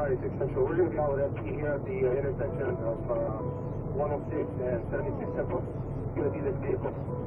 Hi, 6 Central. We're going to be out with here at the uh, intersection of uh, 106 and 76 Central. It's going to be this vehicle.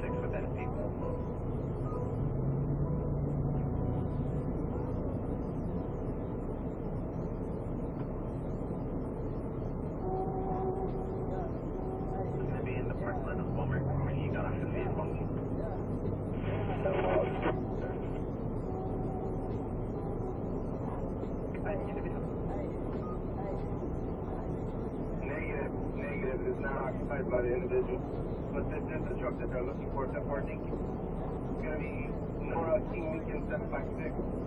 For that people. that, that's the job that they're looking for. Supporting it's going to be more like English and 756.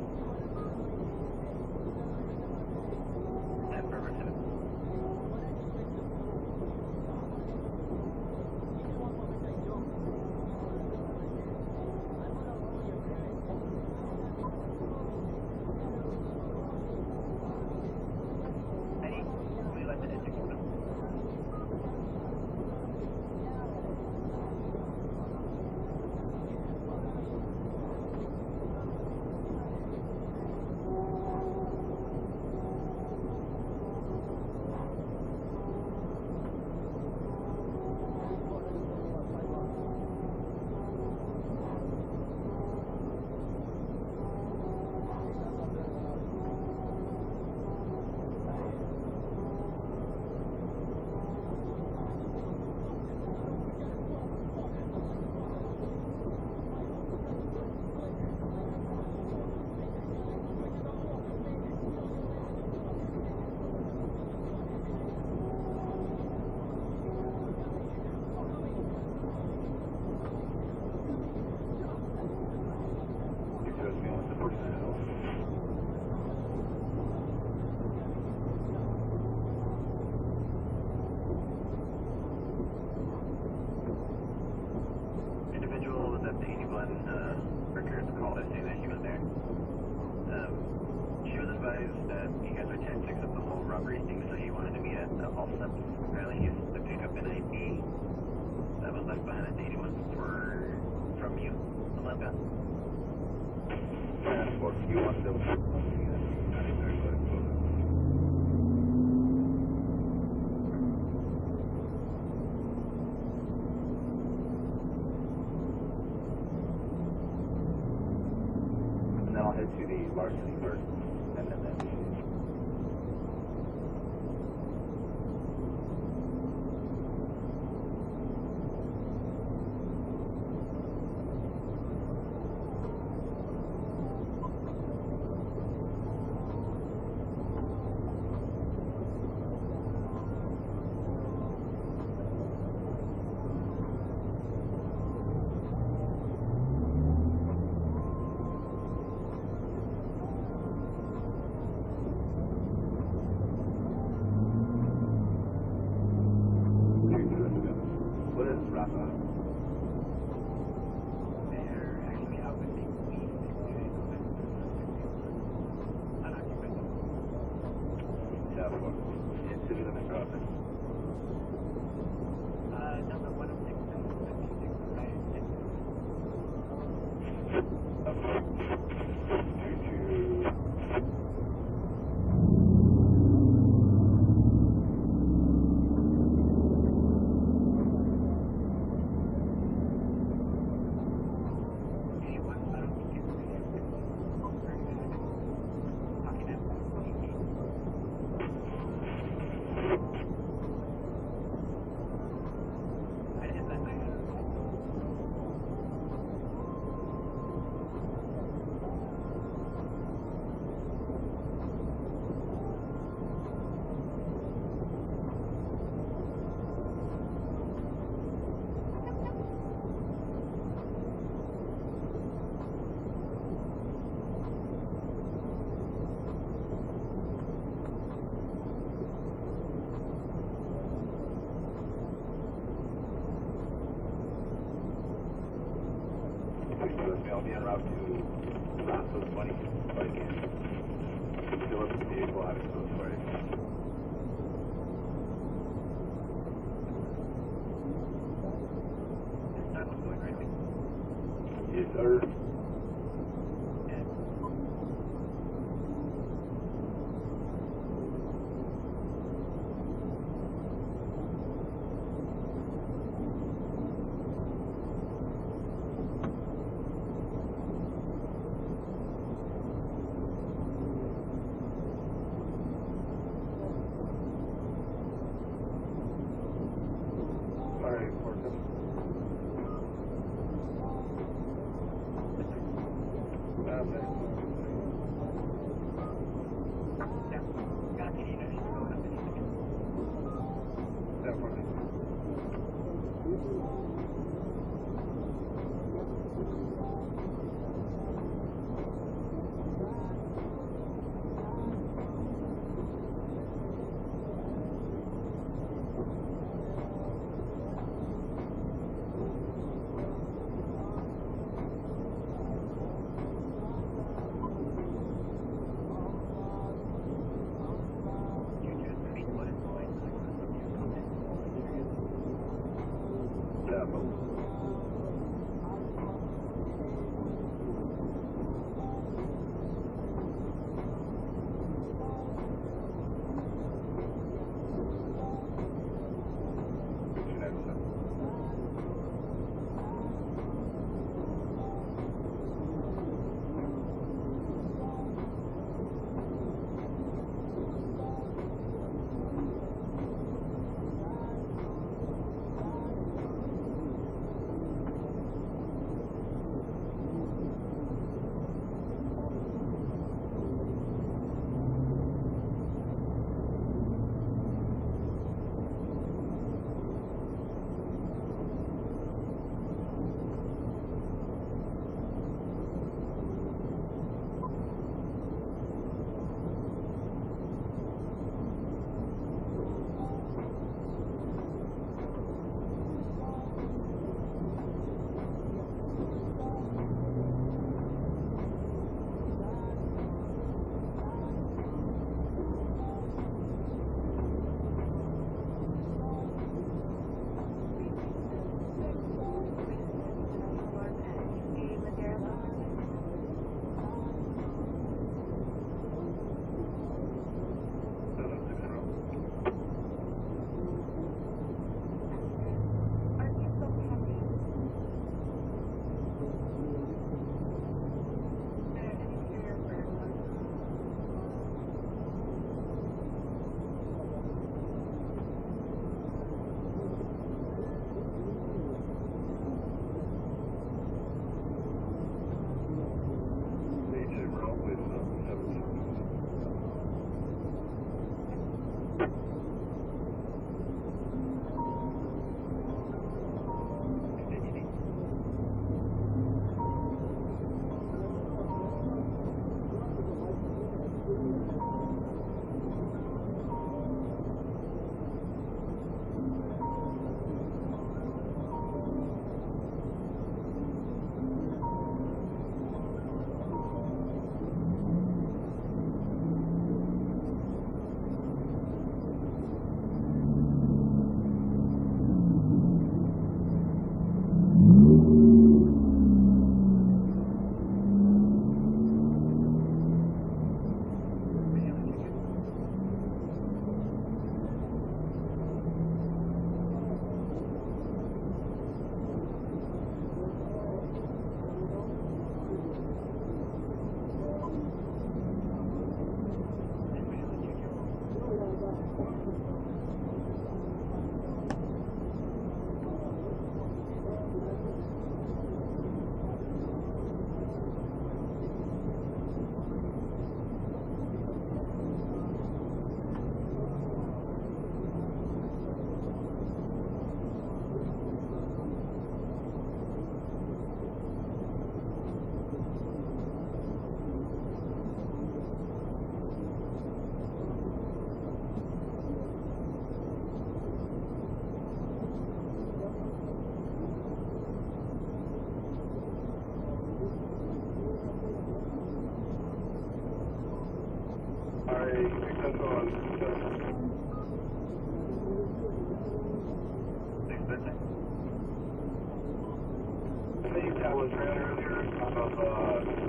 really useful to pick up an IP that was left behind at 81 from you, Melinda. And for you, I'm still. now I'll head to the varsity first. rather en route to Roscoe's Money Bike and deliver the vehicle out Central on Six Spencer? I think that was ran earlier off of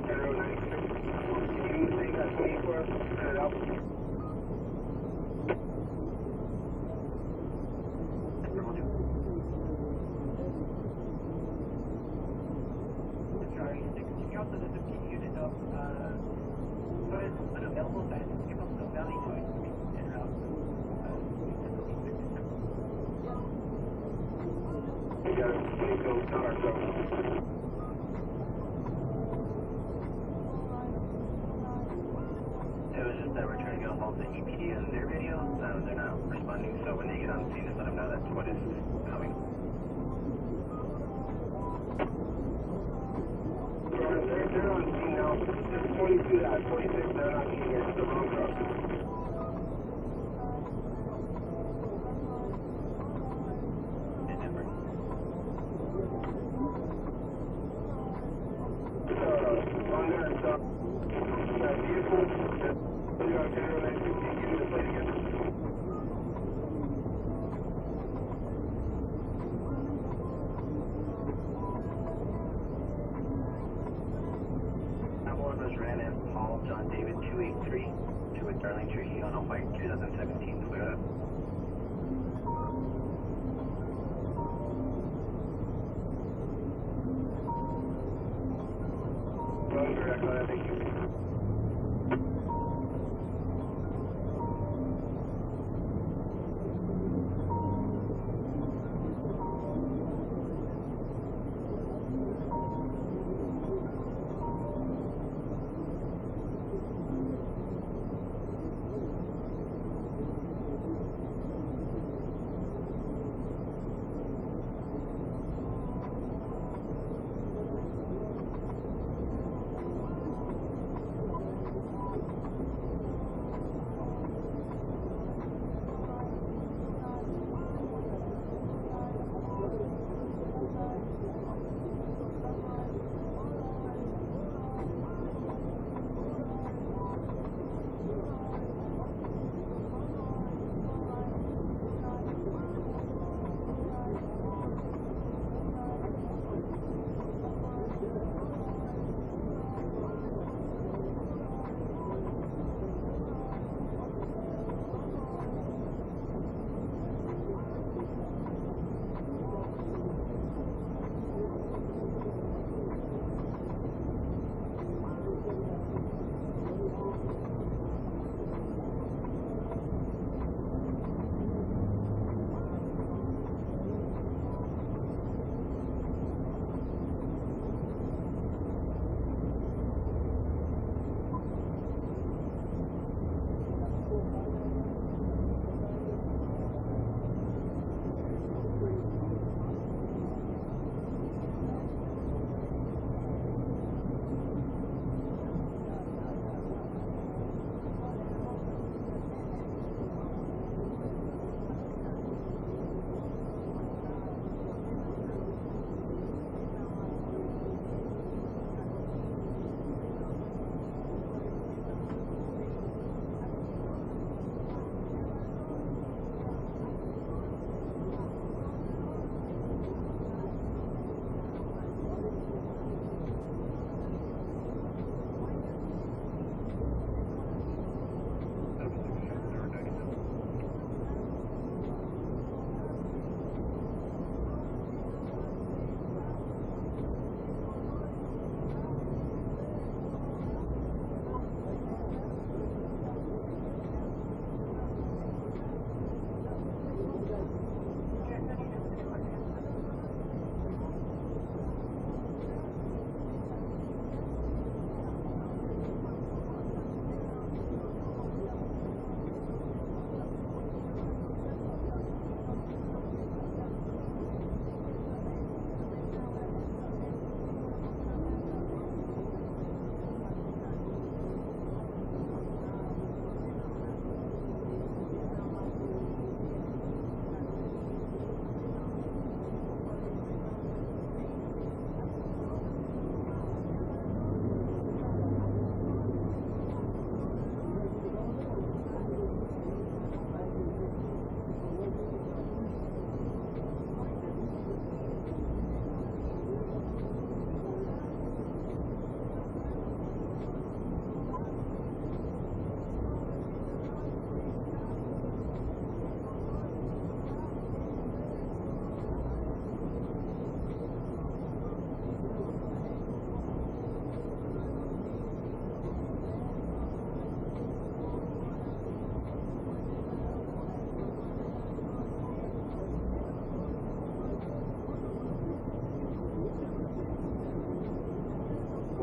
chemicals, not ourselves. that we're the EPD on their video. They're not responding, so when they get on scene, just let know that's what is coming. They're on scene now. 22 uh, 46. John David 283 to a Darling Tree on a white 2017 Toyota.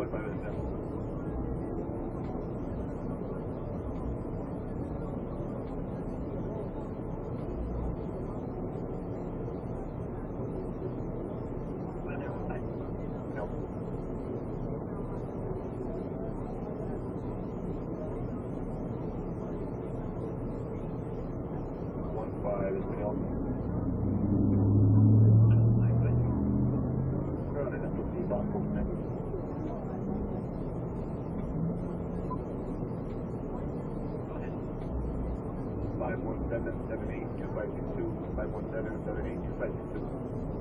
One five is down. No. One seven seven eight two five